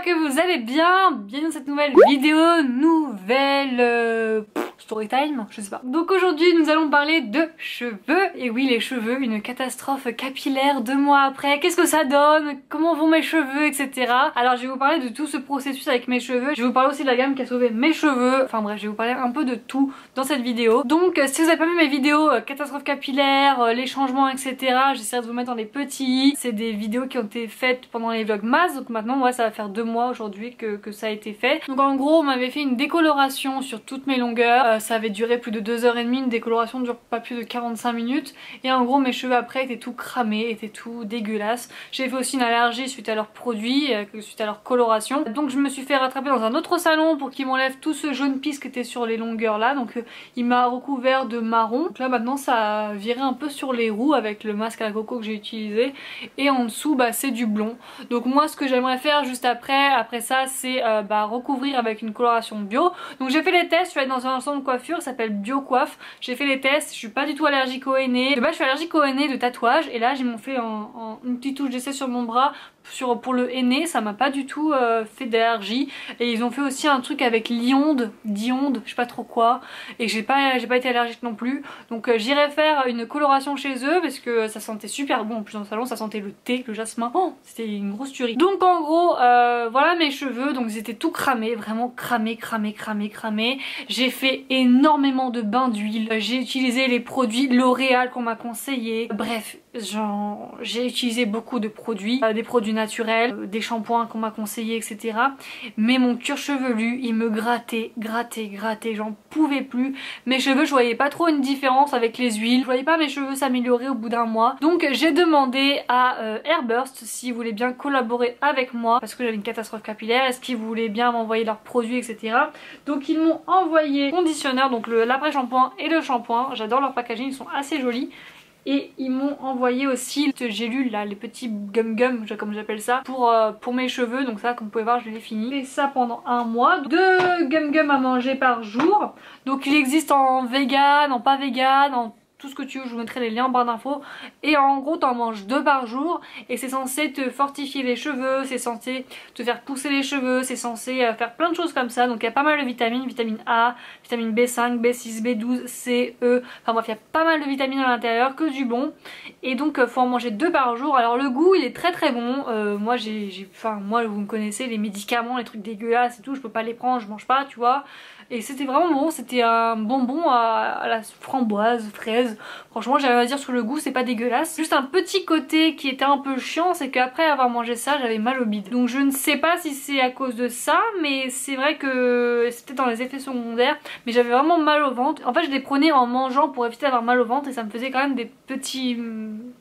que vous allez bien. Bienvenue dans cette nouvelle vidéo, nouvelle... Euh, je sais pas. Donc aujourd'hui nous allons parler de cheveux. Et oui les cheveux, une catastrophe capillaire deux mois après. Qu'est-ce que ça donne? Comment vont mes cheveux, etc. Alors je vais vous parler de tout ce processus avec mes cheveux. Je vais vous parler aussi de la gamme qui a sauvé mes cheveux. Enfin bref, je vais vous parler un peu de tout dans cette vidéo. Donc euh, si vous avez pas vu mes vidéos euh, catastrophe capillaire, euh, les changements, etc. J'essaierai de vous mettre dans les petits. C'est des vidéos qui ont été faites pendant les vlogs mass. Donc maintenant moi ça va faire deux mois aujourd'hui que ça a été fait. Donc en gros on m'avait fait une décoloration sur toutes mes longueurs ça avait duré plus de 2h30, une décoloration dure pas plus de 45 minutes et en gros mes cheveux après étaient tout cramés, étaient tout dégueulasses. J'ai fait aussi une allergie suite à leurs produits, euh, suite à leur coloration. Donc je me suis fait rattraper dans un autre salon pour qu'il m'enlève tout ce jaune pisse qui était sur les longueurs là. Donc euh, il m'a recouvert de marron. Donc là maintenant ça a viré un peu sur les roues avec le masque à coco que j'ai utilisé. Et en dessous bah c'est du blond. Donc moi ce que j'aimerais faire juste après, après ça c'est euh, bah, recouvrir avec une coloration bio. Donc j'ai fait les tests, je suis allée dans un ensemble coiffure, s'appelle BioCoiffe. J'ai fait les tests, je suis pas du tout allergique au henné. De base je suis allergique au henné de tatouage et là ils m'ont fait une petite touche d'essai sur mon bras sur, pour le henné, ça m'a pas du tout euh, fait d'allergie. Et ils ont fait aussi un truc avec l'ionde, d'ionde, je sais pas trop quoi. Et j'ai pas, pas été allergique non plus. Donc euh, j'irai faire une coloration chez eux parce que ça sentait super bon. En plus dans le salon, ça sentait le thé, le jasmin. Oh, c'était une grosse tuerie. Donc en gros, euh, voilà mes cheveux. Donc ils étaient tout cramés, vraiment cramés, cramés, cramés, cramés. J'ai fait énormément de bains d'huile. J'ai utilisé les produits L'Oréal qu'on m'a conseillé. Bref, j'ai utilisé beaucoup de produits, des produits naturels, euh, des shampoings qu'on m'a conseillé etc. Mais mon cuir chevelu il me grattait, grattait, grattait, j'en pouvais plus. Mes cheveux je voyais pas trop une différence avec les huiles, je voyais pas mes cheveux s'améliorer au bout d'un mois. Donc j'ai demandé à euh, Airburst s'ils voulaient bien collaborer avec moi parce que j'avais une catastrophe capillaire, est-ce qu'ils voulaient bien m'envoyer leurs produits etc. Donc ils m'ont envoyé conditionneur, donc l'après shampoing et le shampoing, j'adore leur packaging, ils sont assez jolis et ils m'ont envoyé aussi cette gélule là, les petits gum gum comme j'appelle ça pour, euh, pour mes cheveux. Donc ça comme vous pouvez voir je l'ai fini. Et ça pendant un mois, deux gum gum à manger par jour. Donc il existe en vegan, en pas vegan, en tout ce que tu veux, je vous mettrai les liens en barre d'infos. Et en gros, t'en manges deux par jour et c'est censé te fortifier les cheveux, c'est censé te faire pousser les cheveux, c'est censé euh, faire plein de choses comme ça. Donc il y a pas mal de vitamines, vitamine A, vitamine B5, B6, B12, C, E. Enfin bref, il y a pas mal de vitamines à l'intérieur, que du bon. Et donc euh, faut en manger deux par jour. Alors le goût, il est très très bon. Euh, moi j'ai, enfin moi vous me connaissez, les médicaments, les trucs dégueulasses et tout, je peux pas les prendre, je mange pas, tu vois. Et c'était vraiment bon, c'était un bonbon à, la framboise, fraise. Franchement j'avais à dire sur le goût, c'est pas dégueulasse. Juste un petit côté qui était un peu chiant, c'est qu'après avoir mangé ça, j'avais mal au bide. Donc je ne sais pas si c'est à cause de ça, mais c'est vrai que c'était dans les effets secondaires. Mais j'avais vraiment mal au ventre. En fait je les prenais en mangeant pour éviter d'avoir mal au ventre et ça me faisait quand même des petits,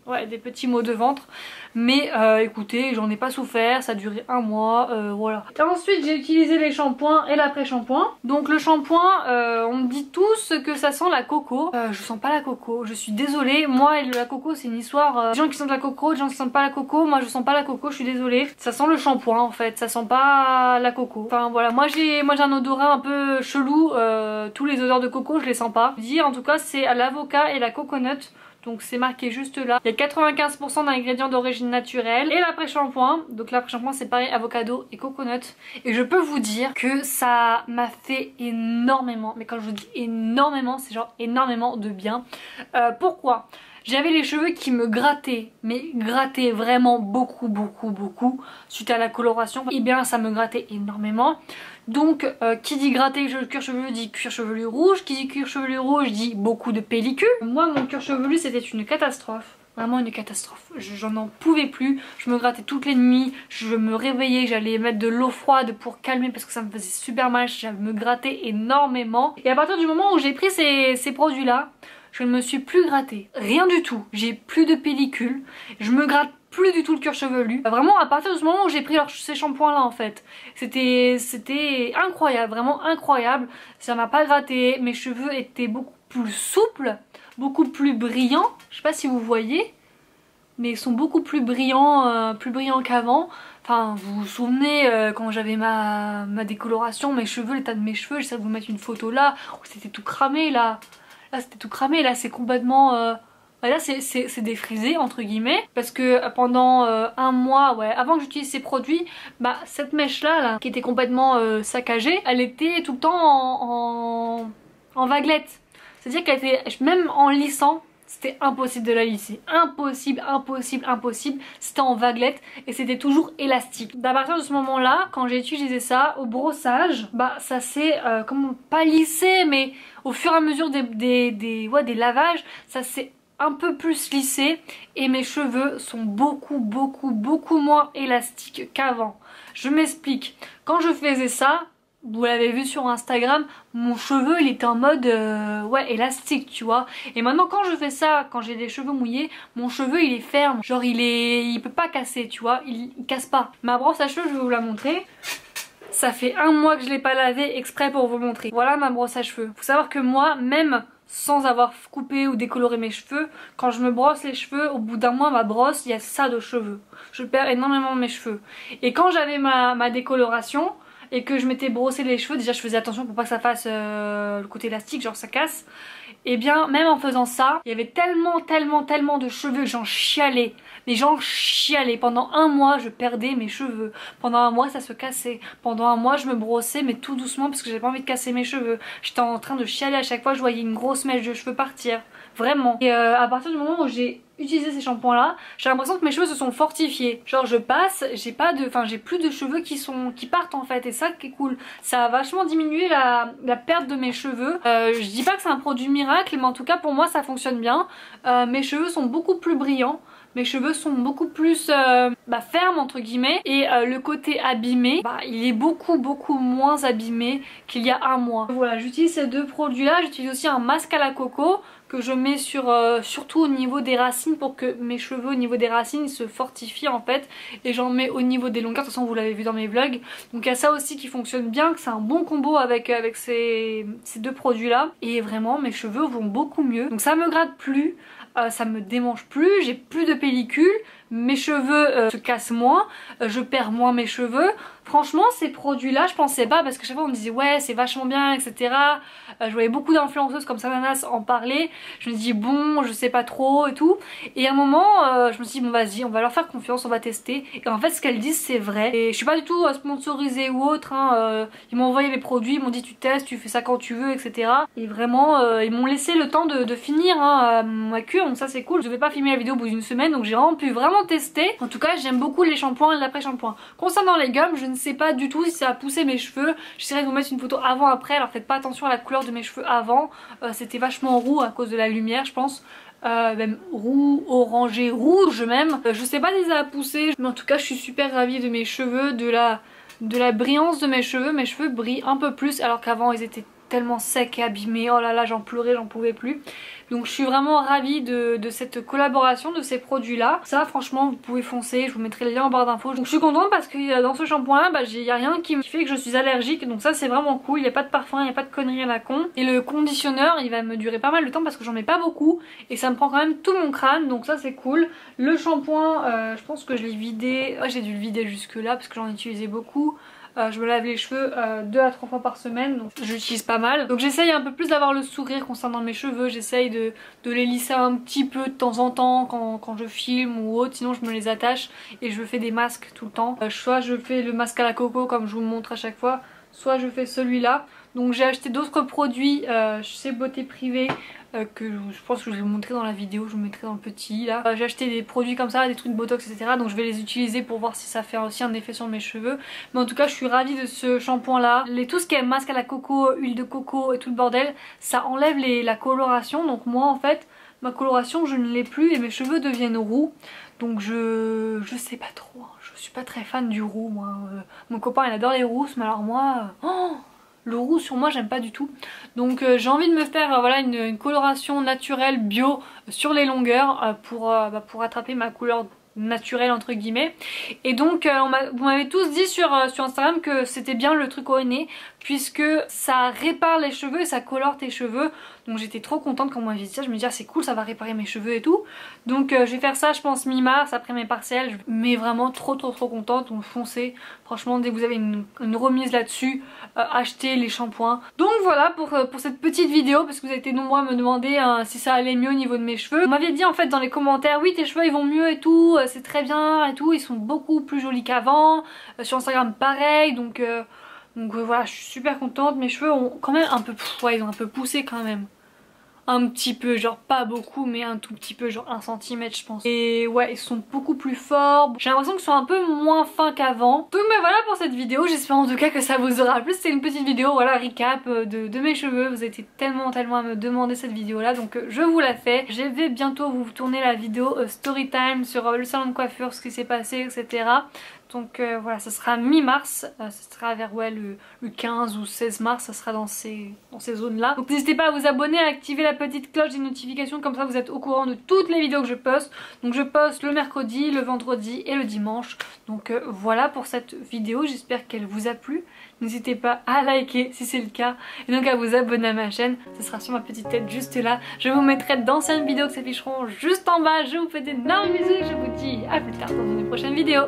ouais, des petits maux de ventre. Mais euh, écoutez, j'en ai pas souffert, ça a duré un mois, euh, voilà. Ensuite j'ai utilisé les shampoings et l'après-shampoing. Donc le shampoing, euh, on dit tous que ça sent la coco. je sens pas la coco, je suis désolée. Moi et la coco c'est une histoire. des gens qui sentent la coco, des gens qui sentent pas la coco. Moi je sens pas la coco, je suis désolée. Ça sent le shampoing en fait, ça sent pas la coco. Enfin voilà, moi j'ai moi j'ai un odorat un peu chelou. tous les odeurs de coco je les sens pas. Dire en tout cas c'est à l'avocat et la coconut donc c'est marqué juste là. Il y a 95% d'ingrédients d'origine naturelle et l'après-shampoing. Donc l'après-shampoing c'est pareil avocado et coconut. Et je peux vous dire que ça m'a fait énormément, mais quand je vous dis énormément, c'est genre énormément de bien. Euh, pourquoi? J'avais les cheveux qui me grattaient, mais grattaient vraiment beaucoup, beaucoup, beaucoup suite à la coloration. Et eh bien ça me grattait énormément. Donc euh, qui dit gratter le cuir chevelu dit cuir chevelu rouge, qui dit cuir chevelu rouge dit beaucoup de pellicule. Moi mon cuir chevelu c'était une catastrophe. Vraiment une catastrophe. J'en en pouvais plus. Je me grattais toutes les nuits. Je me réveillais. J'allais mettre de l'eau froide pour calmer parce que ça me faisait super mal. Je me grattais énormément. Et à partir du moment où j'ai pris ces, produits là, je ne me suis plus grattée. Rien du tout. J'ai plus de pellicule. Je me gratte plus du tout le cuir chevelu. Vraiment à partir de ce moment où j'ai pris ces shampoings là en fait. C'était incroyable, vraiment incroyable. Ça m'a pas gratté, mes cheveux étaient beaucoup plus souples, beaucoup plus brillants. Je sais pas si vous voyez, mais ils sont beaucoup plus brillants, euh, plus brillants qu'avant. Enfin, vous vous souvenez euh, quand j'avais ma, ma décoloration, mes cheveux, l'état de mes cheveux, j'essaie de vous mettre une photo là, où c'était tout cramé là. Là c'était tout cramé, là c'est complètement... Euh, Bah là c'est défrisé entre guillemets parce que pendant euh, un mois, ouais, avant que j'utilise ces produits, bah cette mèche là, qui était complètement euh, saccagée, elle était tout le temps en, en, vaguelette. C'est-à-dire qu'elle était même en lissant, c'était impossible de la lisser. Impossible, impossible, impossible. C'était en vaguelette et c'était toujours élastique. À partir de ce moment-là, quand j'ai utilisé ça, au brossage, bah ça s'est, euh, comment, pas lissé, mais au fur et à mesure des, des, des, ouais, des lavages, ça s'est un peu plus lissé et mes cheveux sont beaucoup beaucoup beaucoup moins élastiques qu'avant. Je m'explique. Quand je faisais ça, vous l'avez vu sur Instagram, mon cheveu il était en mode euh, ouais élastique tu vois. Et maintenant quand je fais ça, quand j'ai des cheveux mouillés, mon cheveu il est ferme. Genre il est, il peut pas casser tu vois, il, casse pas. Ma brosse à cheveux je vais vous la montrer. Ça fait un mois que je l'ai pas lavé exprès pour vous montrer. Voilà ma brosse à cheveux. Faut savoir que moi même sans avoir coupé ou décoloré mes cheveux, quand je me brosse les cheveux, au bout d'un mois ma brosse il y a ça de cheveux. Je perds énormément mes cheveux. Et quand j'avais ma, ma décoloration, et que je m'étais brossé les cheveux, déjà je faisais attention pour pas que ça fasse euh, le côté élastique, genre ça casse. Et eh bien même en faisant ça, il y avait tellement tellement tellement de cheveux j'en chialais. Mais j'en chialais. Pendant un mois je perdais mes cheveux. Pendant un mois ça se cassait. Pendant un mois je me brossais mais tout doucement parce que j'avais pas envie de casser mes cheveux. J'étais en train de chialer à chaque fois je voyais une grosse mèche de cheveux partir. Vraiment. Et euh, à partir du moment où j'ai utilisé ces shampoings là, j'ai l'impression que mes cheveux se sont fortifiés. Genre je passe, j'ai pas de, enfin j'ai plus de cheveux qui sont, qui partent en fait et ça qui est cool. Ça a vachement diminué la, la perte de mes cheveux. Euh, je dis pas que c'est un produit miracle mais en tout cas pour moi ça fonctionne bien. Euh, mes cheveux sont beaucoup plus brillants mes cheveux sont beaucoup plus bah, fermes entre guillemets et le côté abîmé bah, il est beaucoup beaucoup moins abîmé qu'il y a un mois voilà j'utilise ces deux produits là j'utilise aussi un masque à la coco que je mets euh, surtout au niveau des racines pour que mes cheveux au niveau des racines se fortifient en fait. Et j'en mets au niveau des longueurs. De toute façon vous l'avez vu dans mes vlogs. Donc il y a ça aussi qui fonctionne bien que c'est un bon combo avec, ces, ces deux produits là et vraiment mes cheveux vont beaucoup mieux. Donc ça me gratte plus euh, ça me démange plus, j'ai plus de pellicule, mes cheveux euh, se cassent moins, euh, je perds moins mes cheveux, Franchement ces produits là je pensais pas parce que chaque fois on me disait ouais c'est vachement bien etc. Euh, je voyais beaucoup d'influenceuses comme Sananas en parler. Je me dis bon je sais pas trop et tout. Et à un moment je me suis dit bon vas-y on va leur faire confiance, on va tester. Et en fait ce qu'elles disent c'est vrai. Et je suis pas du tout sponsorisée ou autre. Hein. Ils m'ont envoyé les produits, ils m'ont dit tu testes, tu fais ça quand tu veux etc. Et vraiment ils m'ont laissé le temps de, finir hein, ma cure donc ça c'est cool. Je vais pas filmer la vidéo au bout d'une semaine donc j'ai vraiment pu vraiment tester. En tout cas j'aime beaucoup les shampoings et l'après-shampoing. Concernant les gommes je ne sais pas du tout si ça a poussé mes cheveux. J'essaierai de vous mettre une photo avant après. Alors faites pas attention à la couleur de mes cheveux avant. Euh, c'était vachement roux à cause de la lumière je pense. Euh, même roux, orangé, rouge même. Euh, je sais pas si ça a poussé mais en tout cas je suis super ravie de mes cheveux, de la, de la brillance de mes cheveux. Mes cheveux brillent un peu plus alors qu'avant ils étaient tellement secs et abîmés. Oh là là j'en pleurais, j'en pouvais plus. Donc je suis vraiment ravie de, cette collaboration, de ces produits là. Ça franchement vous pouvez foncer, je vous mettrai le lien en barre d'infos. Donc je suis contente parce que euh, dans ce shampoing bah, il n'y a rien qui fait que je suis allergique. Donc ça c'est vraiment cool, il n'y a pas de parfum, il n'y a pas de conneries à la con. Et le conditionneur il va me durer pas mal de temps parce que j'en mets pas beaucoup. Et ça me prend quand même tout mon crâne, donc ça c'est cool. Le shampoing, euh, je pense que je l'ai vidé, j'ai dû le vider jusque là parce que j'en utilisais beaucoup. Euh, je me lave les cheveux euh, deux à trois fois par semaine donc j'utilise pas mal. Donc j'essaye un peu plus d'avoir le sourire concernant mes cheveux, j'essaye de, les lisser un petit peu de temps en temps quand, je filme ou autre, sinon je me les attache et je fais des masques tout le temps. Euh, soit je fais le masque à la coco comme je vous montre à chaque fois, soit je fais celui-là. Donc j'ai acheté d'autres produits chez Beauté Privée euh, que je pense que je vais vous montrer dans la vidéo, je vous mettrai dans le petit là. Euh, j'ai acheté des produits comme ça, des trucs botox etc. Donc je vais les utiliser pour voir si ça fait aussi un effet sur mes cheveux. Mais en tout cas je suis ravie de ce shampoing là. Les, tout ce qui est masque à la coco, huile de coco et tout le bordel, ça enlève la coloration. Donc moi en fait ma coloration je ne l'ai plus et mes cheveux deviennent roux. Donc je, je sais pas trop, hein. je suis pas très fan du roux moi. Euh, mon copain il adore les rousses mais alors moi... Oh le roux sur moi j'aime pas du tout. Donc euh, j'ai envie de me faire euh, voilà une, coloration naturelle bio sur les longueurs euh, pour, bah, pour attraper ma couleur naturelle entre guillemets. Et donc vous m'avez tous dit sur, sur Instagram que c'était bien le truc au nez puisque ça répare les cheveux et ça colore tes cheveux Donc j'étais trop contente quand on m'avait dit ça, je me disais ah, c'est cool ça va réparer mes cheveux et tout. Donc euh, je vais faire ça je pense mi-mars après mes partiels mais vraiment trop trop trop contente, donc foncez. Franchement dès que vous avez une, remise là-dessus, euh, achetez les shampoings. Donc voilà pour, euh, pour cette petite vidéo parce que vous avez été nombreux à me demander hein, si ça allait mieux au niveau de mes cheveux. Vous m'aviez dit en fait dans les commentaires oui tes cheveux ils vont mieux et tout, c'est très bien et tout, ils sont beaucoup plus jolis qu'avant. sur Instagram pareil donc... Donc voilà, je suis super contente. Mes cheveux ont quand même un peu... ils ont un peu poussé quand même un petit peu, genre pas beaucoup mais un tout petit peu, genre un centimètre je pense. Et ouais, ils sont beaucoup plus forts. J'ai l'impression qu'ils sont un peu moins fins qu'avant. Donc mais voilà pour cette vidéo, j'espère en tout cas que ça vous aura plu. C'est une petite vidéo, voilà, recap euh, de, mes cheveux. Vous avez tellement tellement à me demander cette vidéo là, donc euh, je vous la fais. Je vais bientôt vous tourner la vidéo euh, story time sur le salon de coiffure, ce qui s'est passé, etc. Donc voilà, ça sera mi-mars, euh, ça sera vers ouais, le, 15 ou 16 mars, ça sera dans ces, dans ces zones-là. Donc n'hésitez pas à vous abonner, à activer la petite cloche des notifications, comme ça vous êtes au courant de toutes les vidéos que je poste. Donc je poste le mercredi, le vendredi et le dimanche. Donc euh, voilà pour cette vidéo, j'espère qu'elle vous a plu. N'hésitez pas à liker si c'est le cas et donc à vous abonner à ma chaîne, ce sera sur ma petite tête juste là. Je vous mettrai d'anciennes vidéos qui s'afficheront juste en bas. Je vous fais d'énormes bisous et je vous dis à plus tard dans une prochaine vidéo.